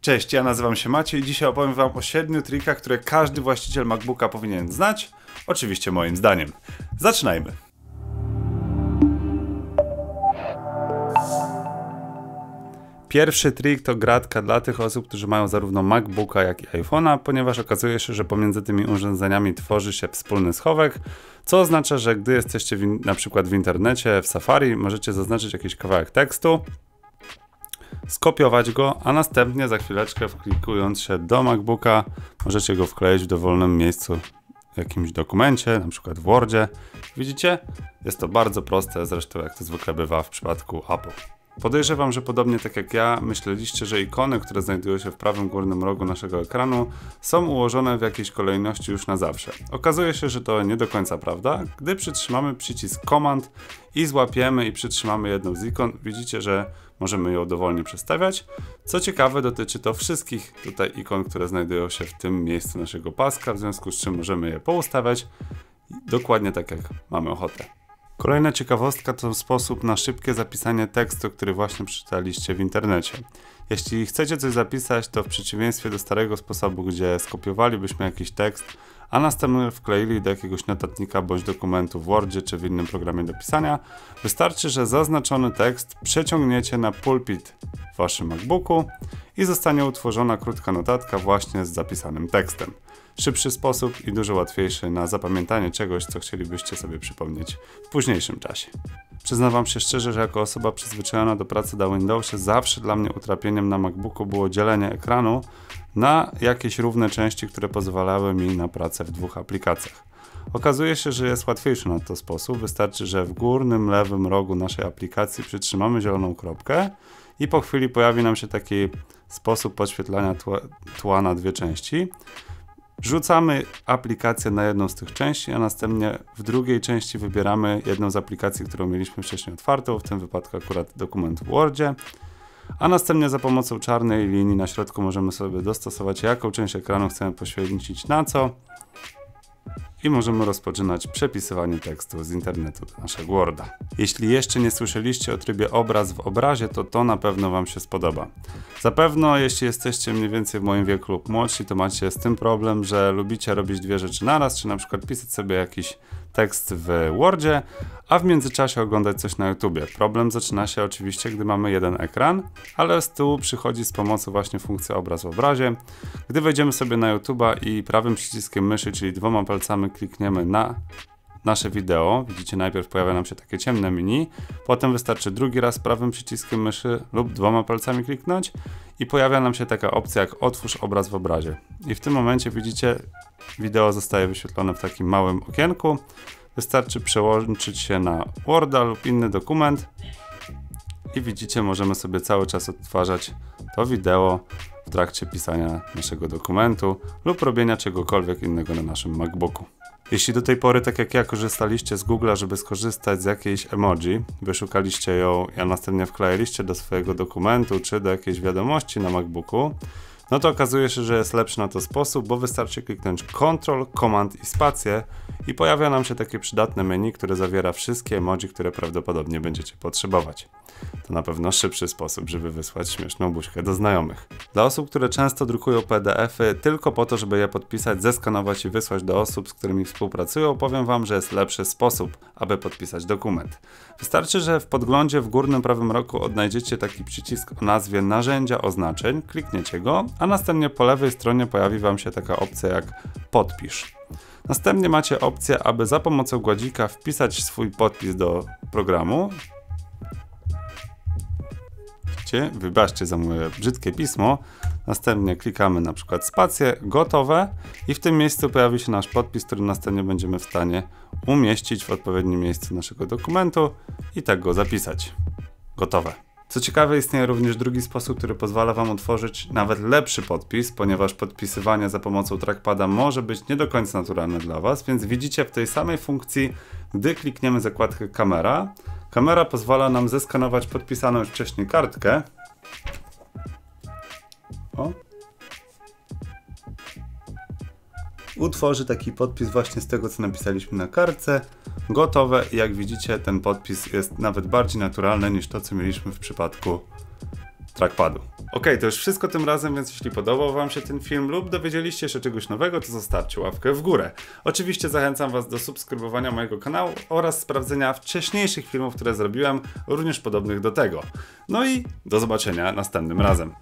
Cześć, ja nazywam się Maciej i dzisiaj opowiem Wam o 7 trikach, które każdy właściciel MacBooka powinien znać, oczywiście moim zdaniem. Zaczynajmy! Pierwszy trik to gratka dla tych osób, którzy mają zarówno MacBooka, jak i iPhone'a, ponieważ okazuje się, że pomiędzy tymi urządzeniami tworzy się wspólny schowek, co oznacza, że gdy jesteście w, na przykład w internecie, w Safari, możecie zaznaczyć jakiś kawałek tekstu, skopiować go, a następnie za chwileczkę wklikując się do MacBooka możecie go wkleić w dowolnym miejscu w jakimś dokumencie, na przykład w Wordzie. Widzicie? Jest to bardzo proste, zresztą jak to zwykle bywa w przypadku Apple. Podejrzewam, że podobnie tak jak ja, myśleliście, że ikony, które znajdują się w prawym górnym rogu naszego ekranu, są ułożone w jakiejś kolejności już na zawsze. Okazuje się, że to nie do końca prawda. Gdy przytrzymamy przycisk Command i złapiemy i przytrzymamy jedną z ikon, widzicie, że możemy ją dowolnie przestawiać. Co ciekawe, dotyczy to wszystkich tutaj ikon, które znajdują się w tym miejscu naszego paska, w związku z czym możemy je poustawiać dokładnie tak, jak mamy ochotę. Kolejna ciekawostka to sposób na szybkie zapisanie tekstu, który właśnie przeczytaliście w internecie. Jeśli chcecie coś zapisać, to w przeciwieństwie do starego sposobu, gdzie skopiowalibyśmy jakiś tekst, a następnie wkleili do jakiegoś notatnika bądź dokumentu w Wordzie czy w innym programie do pisania, wystarczy, że zaznaczony tekst przeciągniecie na pulpit w waszym MacBooku i zostanie utworzona krótka notatka właśnie z zapisanym tekstem szybszy sposób i dużo łatwiejszy na zapamiętanie czegoś, co chcielibyście sobie przypomnieć w późniejszym czasie. Przyznam wam się szczerze, że jako osoba przyzwyczajona do pracy na Windowsie, zawsze dla mnie utrapieniem na MacBooku było dzielenie ekranu na jakieś równe części, które pozwalały mi na pracę w dwóch aplikacjach. Okazuje się, że jest łatwiejszy na to sposób. Wystarczy, że w górnym lewym rogu naszej aplikacji przytrzymamy zieloną kropkę i po chwili pojawi nam się taki sposób podświetlania tła, tła na dwie części. Wrzucamy aplikację na jedną z tych części, a następnie w drugiej części wybieramy jedną z aplikacji, którą mieliśmy wcześniej otwartą, w tym wypadku akurat dokument w Wordzie. A następnie za pomocą czarnej linii na środku możemy sobie dostosować, jaką część ekranu chcemy poświęcić na co i możemy rozpoczynać przepisywanie tekstu z internetu do naszego Worda. Jeśli jeszcze nie słyszeliście o trybie obraz w obrazie, to to na pewno Wam się spodoba. Zapewne, jeśli jesteście mniej więcej w moim wieku lub młodsi, to macie z tym problem, że lubicie robić dwie rzeczy naraz, czy na przykład pisać sobie jakiś tekst w Wordzie, a w międzyczasie oglądać coś na YouTubie. Problem zaczyna się oczywiście, gdy mamy jeden ekran, ale z tyłu przychodzi z pomocą właśnie funkcja obraz w obrazie. Gdy wejdziemy sobie na YouTube'a i prawym przyciskiem myszy, czyli dwoma palcami klikniemy na nasze wideo, widzicie najpierw pojawia nam się takie ciemne menu, potem wystarczy drugi raz prawym przyciskiem myszy lub dwoma palcami kliknąć i pojawia nam się taka opcja jak otwórz obraz w obrazie. I w tym momencie widzicie wideo zostaje wyświetlone w takim małym okienku. Wystarczy przełączyć się na Worda lub inny dokument i widzicie możemy sobie cały czas odtwarzać to wideo w trakcie pisania naszego dokumentu lub robienia czegokolwiek innego na naszym MacBooku. Jeśli do tej pory, tak jak ja, korzystaliście z Google'a, żeby skorzystać z jakiejś emoji, wyszukaliście ją, a następnie wklejaliście do swojego dokumentu czy do jakiejś wiadomości na MacBooku, no to okazuje się, że jest lepszy na to sposób, bo wystarczy kliknąć Ctrl, Command i spację i pojawia nam się takie przydatne menu, które zawiera wszystkie emoji, które prawdopodobnie będziecie potrzebować. To na pewno szybszy sposób, żeby wysłać śmieszną buźkę do znajomych. Dla osób, które często drukują PDFy tylko po to, żeby je podpisać, zeskanować i wysłać do osób, z którymi współpracują, powiem Wam, że jest lepszy sposób, aby podpisać dokument. Wystarczy, że w podglądzie w górnym prawym rogu odnajdziecie taki przycisk o nazwie Narzędzia oznaczeń, klikniecie go, a następnie po lewej stronie pojawi Wam się taka opcja jak Podpisz. Następnie macie opcję, aby za pomocą gładzika wpisać swój podpis do programu. Wybaczcie za moje brzydkie pismo. Następnie klikamy na przykład spację, gotowe i w tym miejscu pojawi się nasz podpis, który następnie będziemy w stanie umieścić w odpowiednim miejscu naszego dokumentu i tak go zapisać. Gotowe. Co ciekawe, istnieje również drugi sposób, który pozwala Wam utworzyć nawet lepszy podpis, ponieważ podpisywanie za pomocą trackpada może być nie do końca naturalne dla Was, więc widzicie w tej samej funkcji, gdy klikniemy zakładkę kamera, kamera pozwala nam zeskanować podpisaną już wcześniej kartkę. O, utworzy taki podpis właśnie z tego, co napisaliśmy na kartce. Gotowe jak widzicie, ten podpis jest nawet bardziej naturalny niż to, co mieliśmy w przypadku trackpadu. Ok, to już wszystko tym razem, więc jeśli podobał Wam się ten film lub dowiedzieliście się czegoś nowego, to zostawcie łapkę w górę. Oczywiście zachęcam Was do subskrybowania mojego kanału oraz sprawdzenia wcześniejszych filmów, które zrobiłem, również podobnych do tego. No i do zobaczenia następnym razem.